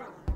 Ireland.